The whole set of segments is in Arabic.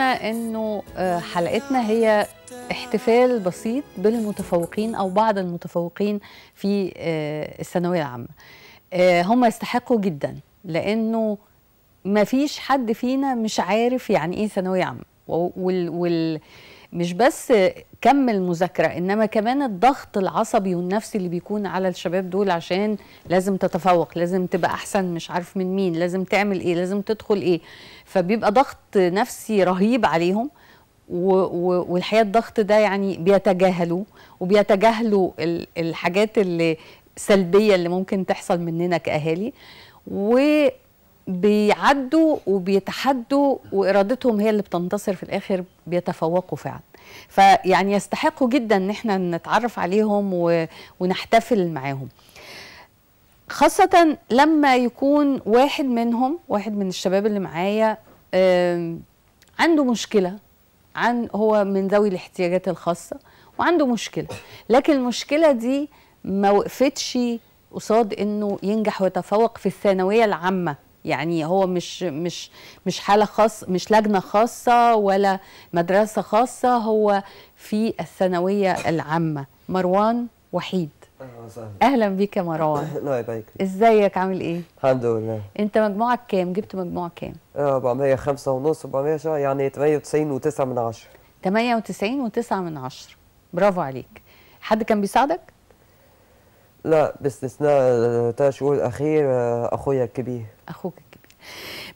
إنه آه، حلقتنا هي احتفال بسيط بالمتفوقين أو بعض المتفوقين في آه، الثانوية العامة. آه، هم يستحقوا جدا لأنه ما فيش حد فينا مش عارف يعني إيه ثانوية عامة. وال, وال مش بس كم المذاكرة إنما كمان الضغط العصبي والنفسي اللي بيكون على الشباب دول عشان لازم تتفوق لازم تبقى أحسن مش عارف من مين لازم تعمل إيه لازم تدخل إيه. فبيبقى ضغط نفسي رهيب عليهم و و والحقيقة الضغط ده يعني بيتجاهلوا وبيتجاهلوا ال- الحاجات اللي سلبية اللي ممكن تحصل مننا كأهالي وبيعدوا وبيتحدوا وإرادتهم هي اللي بتنتصر في الآخر بيتفوقوا فعلا. فيعني يستحقوا جدا إن إحنا نتعرف عليهم. ونحتفل معاهم خاصة لما يكون واحد منهم واحد من الشباب اللي معايا عنده مشكلة عن هو من ذوي الاحتياجات الخاصة وعنده مشكلة لكن المشكلة دي ما وقفتش قصاد إنه ينجح ويتفوق في الثانوية العامة يعني هو مش مش مش حالة خاصة مش لجنة خاصة ولا مدرسة خاصة هو في الثانوية العامة. مروان وحيد. أهلا بيك يا مروان. الله يبارك. إزيك؟ عامل إيه؟ الحمد لله. أنت مجموعك كام؟ جبت مجموع كام؟ آه، 405 ونص 400 شهر يعني 98 و9 من 10 98 و9 من عشرة. برافو عليك. حد كان بيساعدك؟ لا باستثناء ثلاث شهور الأخير آه، أخويا الكبير. أخوك الكبير.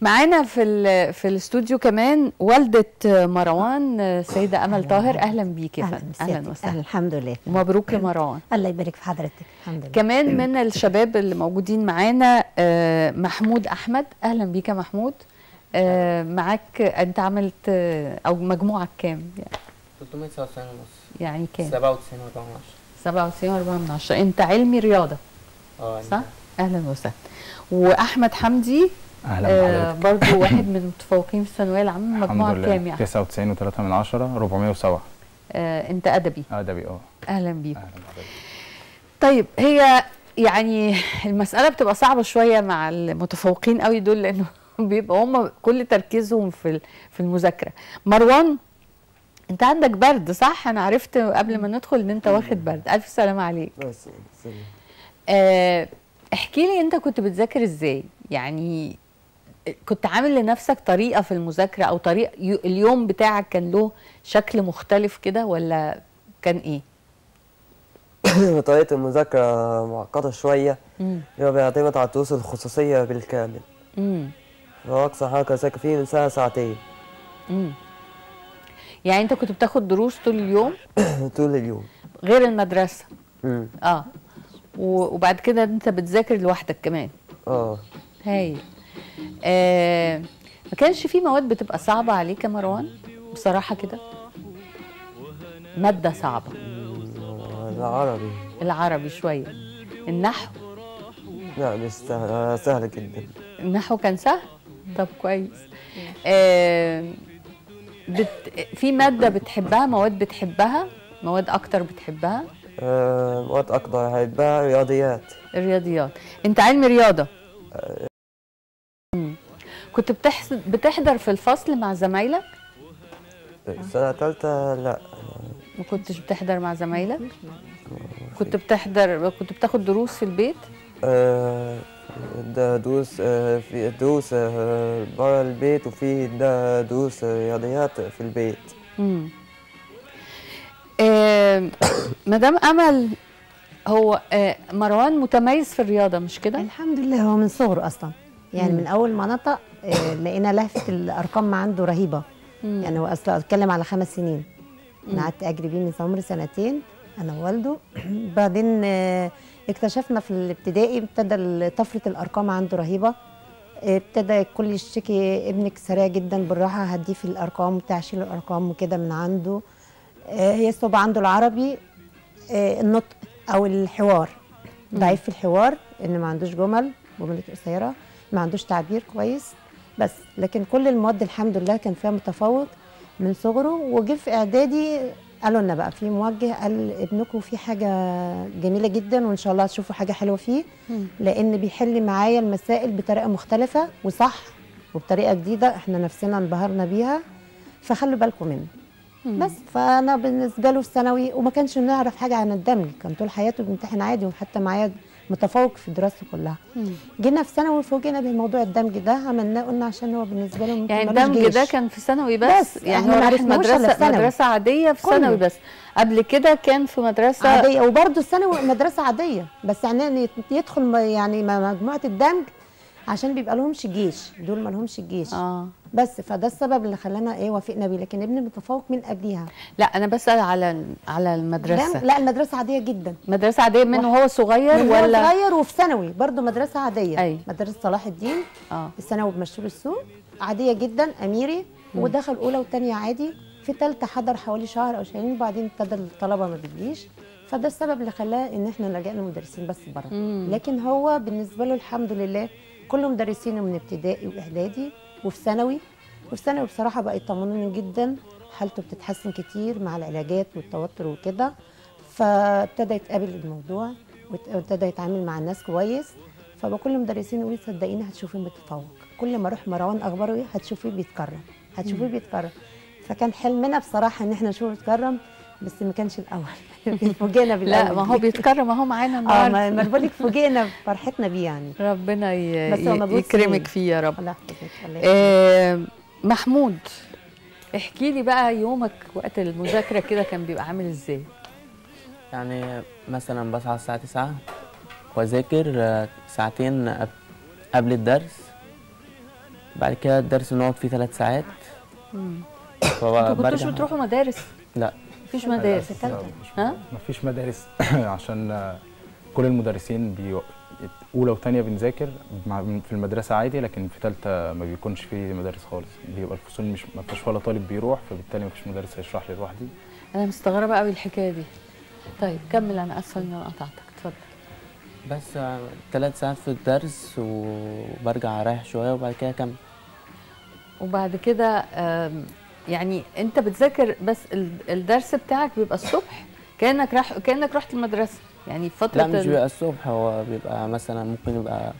معانا في ال- في الاستوديو كمان والدة مروان سيدة أمل طاهر. أهلا بيك يا فندم. أهلا أهلا وسهلا. الحمد لله. ومبروك لمروان الله يبارك في حضرتك. الحمد لله. كمان من الشباب اللي موجودين معانا آه، محمود أحمد. أهلا بيك يا محمود. آه، معاك أنت عملت آه، أو مجموعك كام؟ يعني 399 ونص. يعني كام؟ 97 و 14 97 و4 من عشرة. أنت علمي رياضة آه صح؟ أهلا وسهلا. وأحمد حمدي أهلا آه برضو واحد من المتفوقين في الثانوية العامة مجموعة كام يعني 99 و3 من 10 407 آه أنت أدبي. أدبي أه. أهلا بيك. أهلا طيب هي يعني المسألة بتبقى صعبة شوية مع المتفوقين قوي دول لأنه بيبقى هم كل تركيزهم في في المذاكرة. مروان؟ انت عندك برد صح؟ أنا عرفت قبل ما ندخل ان انت واخد برد. ألف سلامة عليك. آه، احكي لي انت كنت بتذاكر إزاي؟ يعني كنت عامل لنفسك طريقة في المذاكرة أو طريقه يو- اليوم بتاعك كان له شكل مختلف كده ولا كان إيه؟ طريقة المذاكرة معقدة شوية. امم هو بيعتمد على الدروس الخصوصية بالكامل. امم فأقصى حاجة أذاكر فيه من ساعة ساعتين امم يعني انت كنت بتاخد دروس طول اليوم؟ طول اليوم. غير المدرسة. مم. آه. وبعد كده انت بتذاكر لوحدك كمان. آه. هاي آه ما كانش في مواد بتبقى صعبة عليك يا مروان؟ بصراحة كده؟ مادة صعبة. العربي. العربي شوية. النحو؟ لا مش سهل سهل جدا. النحو كان سهل؟ طب كويس. آه بت... في مادة بتحبها مواد بتحبها؟ مواد أكتر بتحبها؟ آه، مواد أكتر هيبقى رياضيات الرياضيات. أنت علم رياضة. مم. كنت بتحس... بتحضر في الفصل مع زمايلك؟ سنة تالتة لا. ما كنتش بتحضر مع زمايلك؟ كنت بتحضر كنت بتاخد دروس في البيت؟ آه، دروس آه، في دروس آه، برا البيت وفي ده دروس رياضيات في البيت. امم آه مدام أمل هو آه مروان متميز في الرياضة مش كده؟ الحمد لله هو من صغره أصلا. يعني مم. من أول ما نطق آه، لقينا لهفة الأرقام ما عنده رهيبة. مم. يعني هو أصلا أتكلم على خمس سنين. قعدت أجري بيه من عمري سنتين أنا ووالده. بعدين آه، اكتشفنا في الابتدائي ابتدى طفرة الأرقام عنده رهيبة. ابتدى الكل يشتكي ابنك سريع جدا بالراحة هديه في الأرقام بتاع شيل الأرقام وكده من عنده. آه، هي الصعوبه عنده العربي آه، النطق أو الحوار. ضعيف في الحوار إن ما عندوش جمل جمل قصيرة ما عندوش تعبير كويس. بس لكن كل المواد الحمد لله كان فيها متفوق من صغره. وجه في إعدادي قالوا لنا بقى في موجه قال ابنكم في حاجة جميلة جدا وإن شاء الله هتشوفوا حاجة حلوة فيه. لأن بيحل معايا المسائل بطريقة مختلفة وصح وبطريقة جديدة إحنا نفسنا انبهرنا بيها فخلوا بالكم منه بس فأنا بالنسبة له في ثانوي وما كانش نعرف حاجة عن الدمج كان طول حياته بيمتحن عادي وحتى معايا متفوق في دراسته كلها جينا في ثانوي فوجئنا بموضوع الدمج ده عملناه قلنا عشان هو بالنسبة له يمكن يعني الدمج. ده كان في ثانوي بس, بس، يعني هو راح مدرسه في ثانوي. مدرسة عادية في. ثانوي بس قبل كده كان في مدرسة عادية وبرده الثانوي مدرسة عادية بس يعني يدخل يعني مجموعة الدمج عشان بيبقى لهمش جيش دول ما لهمش الجيش آه. بس فده السبب اللي خلانا إيه وافقنا بيه. لكن ابني متفوق من قبليها. لا أنا بسأل على على المدرسة. لا المدرسة عادية جدا. مدرسة عادية من وهو صغير من هو ولا؟ صغير وفي ثانوي. برضه مدرسة عادية. أي. مدرسة صلاح الدين. آه. الثانوي بمشهور السوق. عادية جدا أميري. ودخل أولى وثانيه عادي. في ثالثه حضر حوالي شهر أو شهرين وبعدين ابتدى الطلبة ما بتجيش. فده السبب اللي خلاه إن إحنا لجأنا مدرسين بس بره لكن هو بالنسبة له الحمد لله كل مدرسينه من ابتدائي وإعدادي وفي ثانوي. وفي ثانوي بصراحة بقى يطمنوني جدا حالته بتتحسن كتير مع العلاجات والتوتر وكده. فابتدى يتقابل الموضوع وابتدى يتعامل مع الناس كويس. فبكل مدرسين يقولوا صدقيني هتشوفيه متفوق. كل ما أروح مروان أخباره إيه؟ هتشوفيه بيتكرم. هتشوفيه بيتكرم. فكان حلمنا بصراحة إن إحنا نشوفه يتكرم بس ما كانش الأول. فوجئنا بالاول لا ما هو بيتكرم اهو معانا آه النهارده ما ما بقول لك فوجئنا بفرحتنا بيه يعني. ربنا يكرمك. فيه يا رب. الله يحفظك. آه محمود احكي لي بقى يومك وقت المذاكرة كده كان بيبقى عامل إزاي؟ يعني مثلا بصحى الساعة تسعة وأذاكر آه، ساعتين قب- قبل الدرس. بعد كده الدرس نقعد فيه ثلاث ساعات. أنتوا كنتوش بتروحوا مدارس؟ لا. مفيش مدارس. ها؟ مفيش مدارس. عشان كل المدرسين بي... أولى وثانيه بنذاكر مع- في المدرسة عادي لكن في ثالثه ما بيكونش في مدارس خالص. بيبقى الفصول مش ما فيش ولا طالب بيروح فبالتالي ما فيش مدرس هيشرح لي لوحدي. أنا مستغربة قوي الحكاية دي. طيب كمل أنا آسفة إني أنا قطعتك. اتفضل. بس ثلاث ساعات في الدرس وبرجع أريح شوية وبعد كده أكمل. وبعد كده يعني انت بتذاكر بس ال- الدرس بتاعك بيبقى الصبح كأنك راح كأنك رحت المدرسة. يعني فترة لا مش بيبقى الصبح هو بيبقى مثلا ممكن يبقى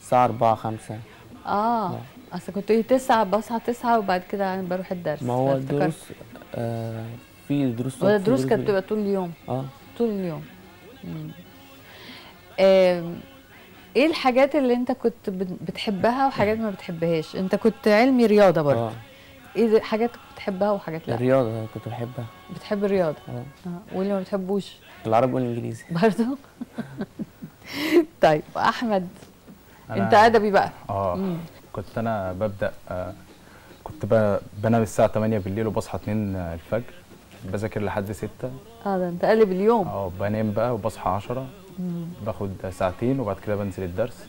الساعة أربعة خمسة. آه أصل كنت إيه تسعة بصحى تسعة وبعد كده بروح الدرس. ما هو. الدروس آه في دروس ولا الدروس كانت. بتبقى طول اليوم. آه. طول اليوم. مم. آم، إيه الحاجات اللي أنت كنت بت- بتحبها وحاجات ما بتحبهاش؟ أنت كنت علمي رياضة برضه. آه. إيه حاجات كنت بتحبها وحاجات لا. الرياضة كنت بحبها. بتحب الرياضة؟ آه. آه. واللي ما بتحبوش؟ العربي والإنجليزي. برضه طيب أحمد أنا- أنت أدبي بقى. آه. كنت أنا ببدأ آه كنت بنام الساعة 8 بالليل وبصحى 2 الفجر بذاكر لحد 6 آه ده أنت قلب اليوم. آه بنام بقى وبصحى 10 باخد ساعتين وبعد كده بنزل الدرس.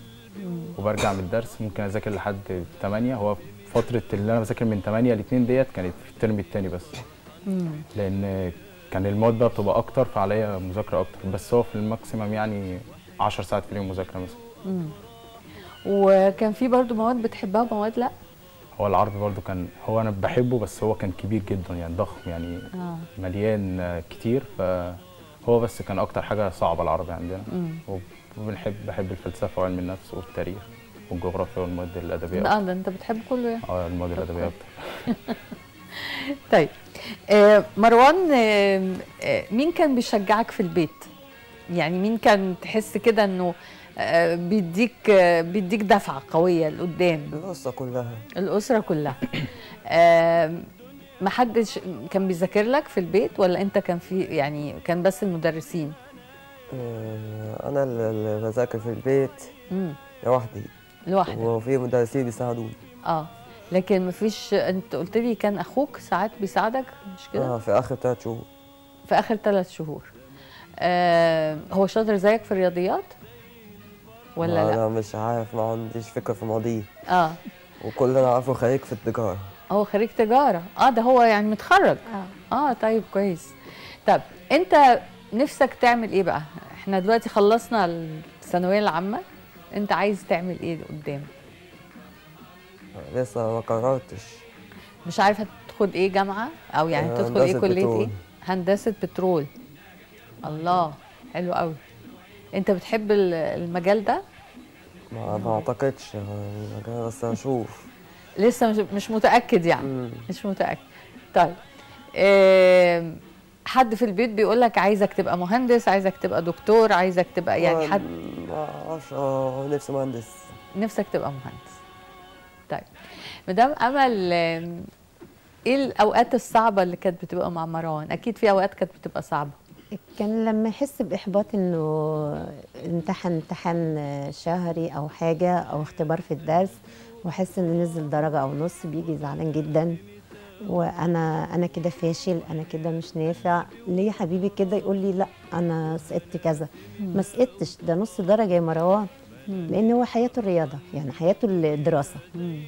وبرجع من الدرس ممكن أذاكر لحد 8 هو فترة اللي أنا بذاكر من 8 ل 2 ديت كانت في ال term الثاني بس. مم. لأن كان المواد بقى بتبقى أكتر فعليا مذاكرة أكتر. بس هو في ال maximum يعني 10 ساعات في اليوم مذاكرة مثلا. مم. وكان في برضو مواد بتحبها ومواد لأ؟ هو العربي برضو كان هو أنا بحبه بس هو كان كبير جدا يعني ضخم يعني آه. مليان آه، كتير فهو بس كان أكتر حاجة صعبة العربي عندنا. مم. وبنحب بحب الفلسفة وعلم النفس والتاريخ. والجغرافيا والمواد الأدبية آه. ده أنت بتحب كله يعني. آه المواد الأدبية أكتر. طيب آه مروان آه آه مين كان بيشجعك في البيت؟ يعني مين كان تحس كده إنه آه بيديك آه بيديك دفعة قوية لقدام؟ القصة كلها. الأسرة كلها. آه ما حدش كان بيذاكر لك في البيت ولا أنت كان في يعني كان بس المدرسين؟ آه، أنا اللي بذاكر في البيت امم لوحدي. لوحدك. وفي مدرسين بيساعدوني. آه. لكن مفيش أنت قلت لي كان أخوك ساعات بيساعدك مش كده؟ آه في آخر ثلاث شهور. في آخر ثلاث شهور. آه هو شاطر زيك في الرياضيات؟ ولا لا؟ أنا مش عارف ما عنديش فكرة في المواضيع آه. وكل اللي أنا عارفه خريج في التجارة. هو خريج تجارة. آه ده هو يعني متخرج. آه. آه طيب كويس. طب أنت نفسك تعمل إيه بقى؟ إحنا دلوقتي خلصنا الثانوية العامة. انت عايز تعمل إيه قدام؟ لسه ما قررتش. مش عارفه تدخل إيه جامعة أو يعني آه، تدخل إيه كلية. إيه؟ هندسة بترول. الله حلو قوي. انت بتحب ال- المجال ده؟ ما, ما أعتقدش يعني بس هشوف. لسه مش, مش متأكد يعني. مم. مش متأكد. طيب حد في البيت بيقول لك عايزك تبقى مهندس عايزك تبقى دكتور عايزك تبقى يعني حد. ما أعرفش آه نفسي مهندس. نفسك تبقى مهندس. طيب مدام أمل إيه الأوقات الصعبة اللي كانت بتبقى مع مروان؟ أكيد في أوقات كانت بتبقى صعبة. كان لما يحس بإحباط إنه امتحن امتحان شهري أو حاجة أو اختبار في الدرس وأحس إنه نزل درجة أو نص بيجي زعلان جدا. وأنا أنا كده فاشل أنا كده مش نافع. ليه يا حبيبي كده يقول لي لا أنا سقطت كذا؟ ما سقطتش ده نص درجة يا مروان. لأن هو حياته الرياضة يعني حياته الدراسة.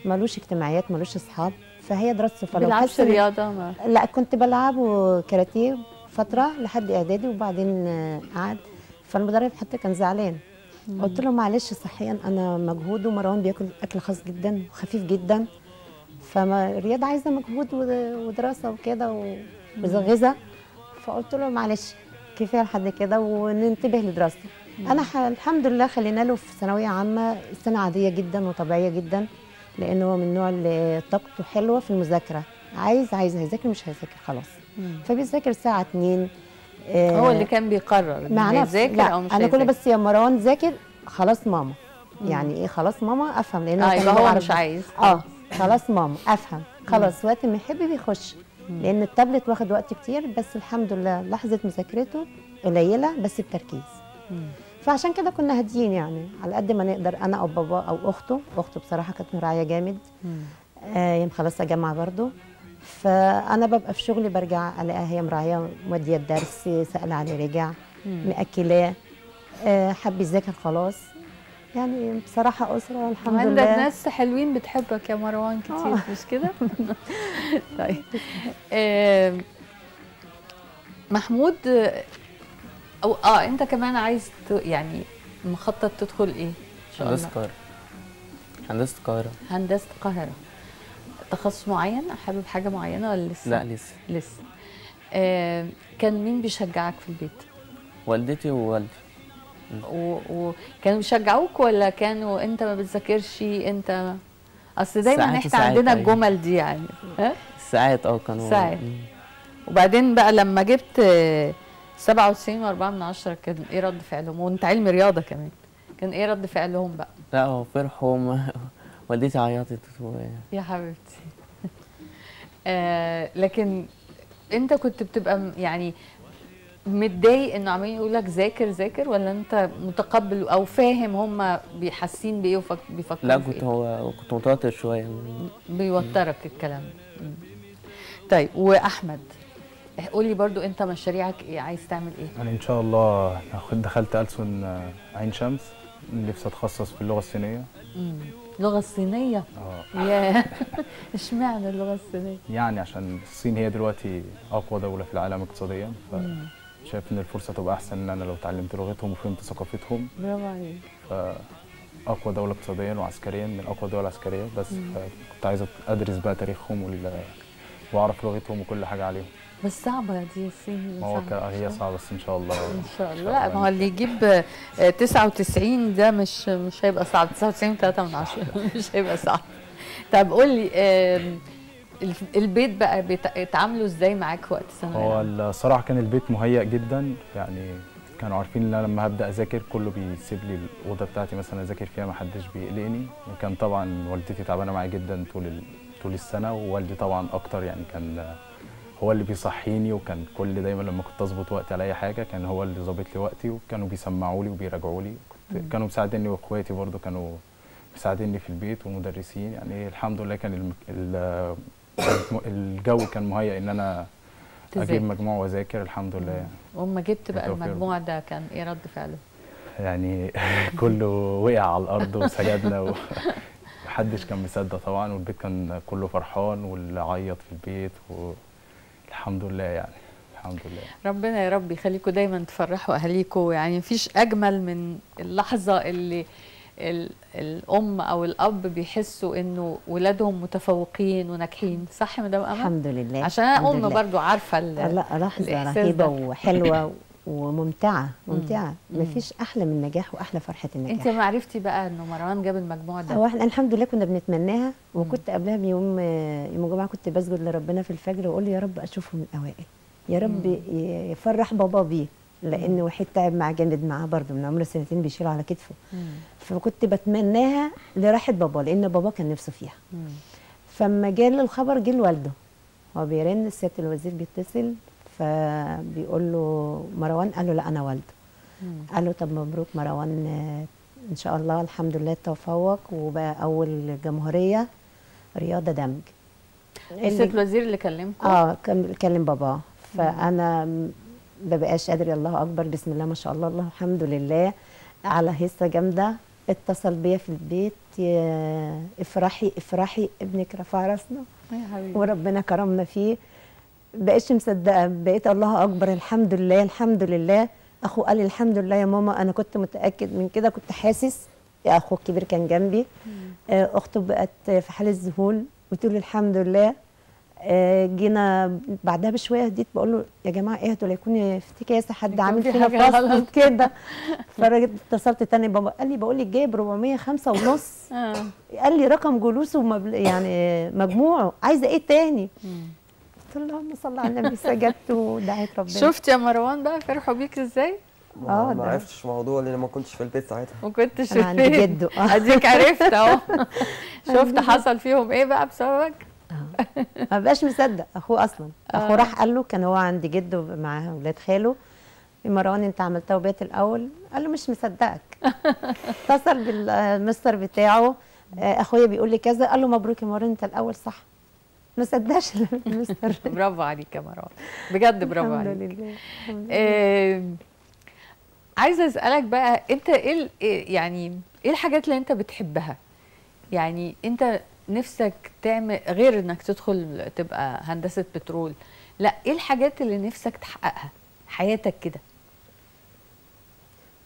ملوش اجتماعيات ملوش أصحاب فهي دراسته فلو بيلعبش إن- رياضة ما. لا كنت بلعبه كاراتيه فترة لحد إعدادي وبعدين آه، قعد. فالمدرب حتى كان زعلان. قلت له معلش صحيا أنا مجهود ومروان بياكل أكل خاص جدا وخفيف جدا. فالرياضه عايزة مجهود ود- ودراسة وكده وغذاء فقلت له معلش كفاية لحد كده وننتبه لدراسته. أنا الحمد لله خلينا له في ثانوية عامة سنة عادية جدا وطبيعية جدا لأنه هو من النوع اللي طاقته حلوة في المذاكرة. عايز عايز هيذاكر مش هيذاكر خلاص. فبيذاكر الساعة 2 آه، هو اللي كان بيقرر مع يذاكر أو مش أنا كل. بس يا مروان ذاكر خلاص ماما. يعني إيه خلاص ماما؟ أفهم لأن يبقى هو مش. عايز. آه. خلاص ماما أفهم. خلاص وقت ما يحب بيخش لأن التابلت واخد وقت كتير بس الحمد لله لحظة مذاكرته قليلة بس بتركيز. فعشان كده كنا هاديين يعني على قد ما نقدر أنا أو بابا أو أخته. أخته بصراحة كانت مراعية جامد. آه مخلصه جامعه برضو فأنا ببقى في شغلي برجع ألاقيها هي مراعية مودية الدرس سال عليه رجع مأكلاه. آه حب يذاكر خلاص. يعني بصراحة أسرة الحمد عندك لله ناس حلوين بتحبك يا مروان كتير آه. مش كده؟ طيب محمود آه، أو آه أنت كمان عايز ت- يعني مخطط تدخل إيه؟ إن شاء هندسة الله القاهرة هندسة القاهرة هندسة القاهرة تخصص معين حابب حاجة معينة ولا لسه؟ لا لسه لسه آم، كان مين بيشجعك في البيت؟ والدتي ووالدي وكانوا بيشجعوك ولا كانوا انت ما بتذاكرش؟ انت اصل دايما إحنا عندنا أيوة. الجمل دي يعني ساعات آه كانوا ساعات. وبعدين بقى لما جبت آه، 97 و4 من عشرة كان إيه رد فعلهم؟ وانت علم رياضة كمان كان إيه رد فعلهم بقى؟ لا هو فرحوا والدتي عيطت و... يا حبيبتي. آه لكن انت كنت بتبقى يعني متضايق إنه عمالين يقول لك ذاكر ذاكر؟ ولا أنت متقبل أو فاهم هم بيحاسين بإيه وفك- بيفكروا لا كنت إيه؟ هو كنت متوتر شوية. بيوترك الكلام. طيب وأحمد قولي برضو أنت مشاريعك إيه؟ عايز تعمل إيه؟ أنا إن شاء الله هاخد- دخلت ألسن آه، عين شمس نفسي اتخصص في اللغة الصينية. مم. اللغة الصينيه آه. ياه. إشمعنى اللغة الصينية؟ يعني عشان الصين هي دلوقتي أقوى دولة في العالم اقتصاديا فشايف إن الفرصة تبقى أحسن إن أنا لو اتعلمت لغتهم وفهمت ثقافتهم. برافو عليك. فأقوى دولة اقتصاديا وعسكريا من أقوى الدول العسكرية. بس كنت عايز أدرس بقى تاريخهم وال- وأعرف لغتهم وكل حاجة عليهم. بس صعبة دي الصين ما هو هي صعبة بس إن شاء الله. إن شاء الله. لا ما هو اللي يجيب آه، 99 ده مش مش هيبقى صعب. 99 3 من 10 مش هيبقى صعب. طب قول لي البيت بقى بيتعاملوا إزاي معاك وقت الثانويه هو؟ الصراحة كان البيت مهيأ جدا يعني كانوا عارفين إن أنا لما هبدأ أذاكر كله بيسيب لي الأوضة بتاعتي مثلا أذاكر فيها ما حدش بيقلقني. وكان طبعا والدتي تعبانة معايا جدا طول ال- طول السنة ووالدي طبعا أكتر يعني كان هو اللي بيصحيني وكان كل دايما لما كنت أظبط وقتي على أي حاجة كان هو اللي ظابط لي وقتي وكانوا بيسمعوا لي وبيراجعوا لي. كنت كانوا مساعديني وإخواتي برضو كانوا مساعديني في البيت ومدرسين. يعني الحمد لله كان الجو كان مهيأ إن أنا. أجيب مجموع وأذاكر الحمد لله يعني. واما جبت بقى. المجموع ده كان إيه رد فعله؟ يعني كله وقع على الأرض وسجدنا و... محدش كان مصدق طبعا والبيت كان كله فرحان واللي عيط في البيت والحمد لله يعني الحمد لله ربنا يا رب يخليكم دايما تفرحوا اهاليكم يعني مفيش أجمل من اللحظة اللي ال- الأم أو الأب بيحسوا إنه ولادهم متفوقين وناجحين. صح يا مدام أمل؟ الحمد لله. عشان أنا ام. برضو عارفة لا لحظة رهيبه. وحلوة وممتعة ممتعة. مم. مفيش أحلى من النجاح وأحلى فرحة النجاح. أنت ما عرفتي بقى إنه مروان جاب المجموع ده؟ هو إحنا الحمد لله كنا بنتمناها وكنت قبلها بيوم يوم الجمعة كنت بسجد لربنا في الفجر وأقول له يا رب أشوفه من الاوائل يا رب يفرح بابا بيه. لأن وحيد تعب معاه جامد معاه برضه من عمر سنتين بيشيل على كتفه. فكنت بتمناها لراحة بابا لأن بابا كان نفسه فيها. فما جه الخبر جه لوالده. هو بيرن سيادة الوزير بيتصل فبيقول له مروان قال له لا أنا والده. قال له طب مبروك مروان إن شاء الله الحمد لله تفوق وبقى أول جمهورية رياضة دمج. الست الوزير اللي كلمكم؟ آه كلم باباه. فأنا م- ما بقاش قادر الله أكبر بسم الله ما شاء الله الله الحمد لله على هيصة جامدة اتصل بيا في البيت يا افرحي افرحي ابنك رفع راسنا. وربنا كرمنا فيه. بقيتش مصدقة بقيت الله أكبر الحمد لله الحمد لله. أخو قال لي الحمد لله يا ماما أنا كنت متأكد من كده كنت حاسس. يا أخو الكبير كان جنبي. آه، أخته بقت في حاله ذهول بتقول لي الحمد لله. جينا بعدها بشوية هديت بقول له يا جماعة اهدوا لا يكون افتكاسه حد عامل في حاجة فصل غلط. كده. فرجعت اتصلت تاني بابا قال لي بقول لك جايب 405 ونص. آه. قال لي رقم جلوسه ومبل... يعني مجموعه عايزة إيه تاني. قلت له اللهم صل على النبي سجدت ودعيت ربنا. شفت يا مروان بقى فرحوا بيك إزاي؟ ما, آه، ما عرفتش موضوع لأن ما كنتش في البيت ساعتها. ما كنتش. جده آه أديك عرفت أهو. شفت حصل فيهم إيه بقى بسببك؟ ما بقاش مصدق. أخوه أصلا. أخوه آه. راح قال له كان هو عند جده مع ولاد خاله. مروان أنت عملتها وبيت الأول. قال له مش مصدقك. اتصل بالمستر بتاعه. آه، أخويا بيقول لي كذا. قال له مبروك يا مروان أنت الأول صح. ما صدقش المستر برافو عليك يا مروان بجد برافو عليك. الحمد لله. عايزة أسألك بقى أنت إيه إيه يعني إيه الحاجات اللي أنت بتحبها؟ يعني أنت نفسك تعمل غير إنك تدخل تبقى هندسة بترول؟ لا إيه الحاجات اللي نفسك تحققها حياتك كده؟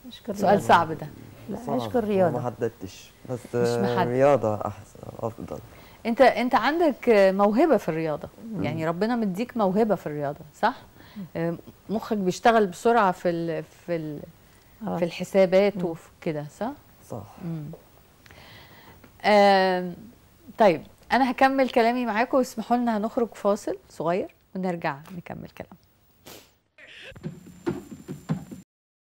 أشكر سؤال رياضة. صعب ده. لا صعب، أشكر ما رياضة. حددتش بس مش محدد. رياضة أحسن أفضل. أنت أنت عندك موهبة في الرياضة. يعني ربنا مديك موهبة في الرياضة صح؟ مخك بيشتغل بسرعة في ال في ال آه. في الحسابات وفي كده صح؟ صح. مم. طيب أنا هكمل كلامي معاكم واسمحوا لنا هنخرج فاصل صغير ونرجع نكمل كلام.